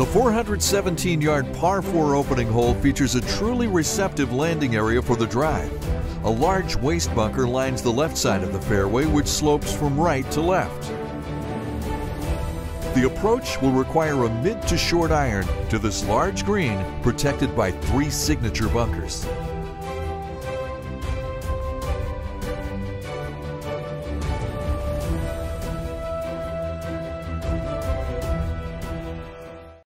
The 417 yard par 4 opening hole features a truly receptive landing area for the drive. A large waste bunker lines the left side of the fairway, which slopes from right to left. The approach will require a mid to short iron to this large green protected by three signature bunkers.